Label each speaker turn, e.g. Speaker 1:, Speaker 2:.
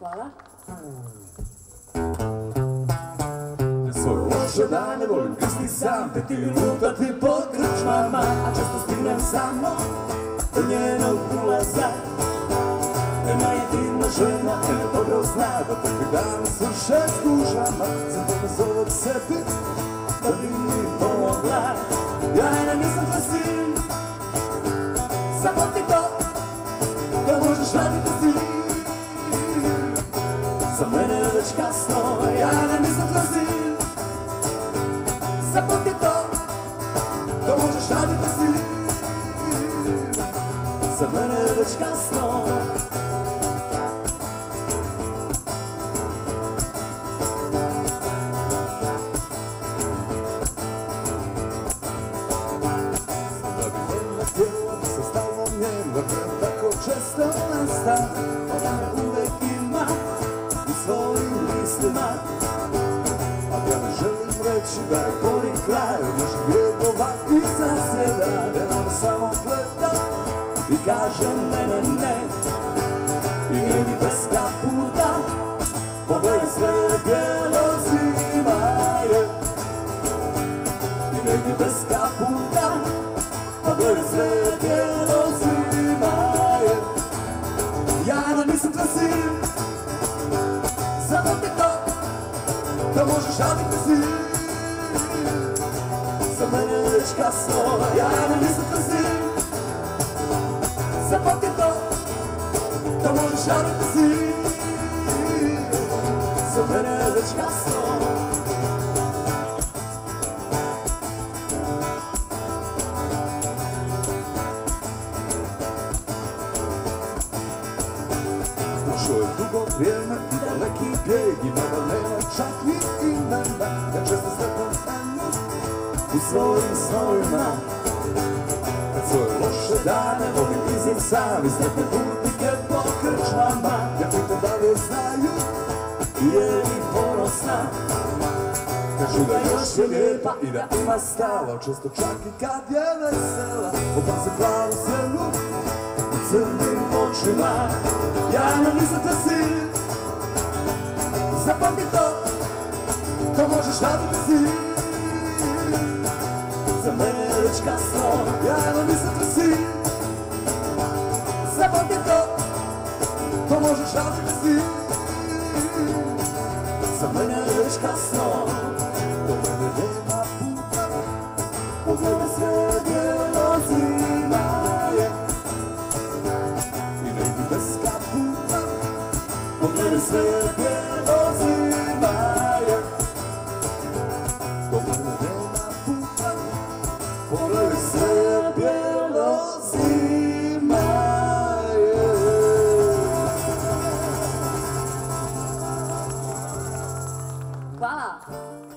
Speaker 1: Hvala. Svoju lošu dane volim kristi sam, te ti lutati po krčmama, a često stinem samo do njenog ulaza. Ema je divna žena, ena dobro zna, da takve dane sluša s sam sebi, da bi. Ja ena nisam tvoj sin, samo ti to, da možeš raditi već kasno, ja ne nisam tvoj sin Samo ti to da možeš raditi sin Za mene već kasno. Da stalno mijenja Tako često reći da je pori kraj Još vijekova iza seda Da nam samo gleda I kaže ne, ne, ne. I nije mi bez kaputa Pogledaj sve je bijelo zima je I negdje bez kaputa Pogledaj sve je bijelo zima je Ja ne nisam sin Samo ti to Da možeš raditi Za mene je već kasno Ja ne nisam tvoj sin Samo ti to Da možeš raditi sin Za mene je već kasno Prošlo je dugo vrijeme i daleki bijeg I mene nema čak ni imena Ja često sretam stanju u svojim snovima. Kad svoje loše dane volim izim sam I sretne putnike po krčmama. Ja pitam da li je znaju je li ponosna? Kažu da još je lijepa i da ima stava Često čak i kad je vesela. Opaze plavu sjelu u crnim očima. Ja ne nisam te sin Zapamti to To možeš raditi sin mene je već kasno Ja ne nisam te sin Zapamti to To možeš raditi sin Za mene je već kasno Do mene nema puta Pogledaj sve bijelo zima je I ne idi bez kaputa Pogledaj sve bijelo 关了。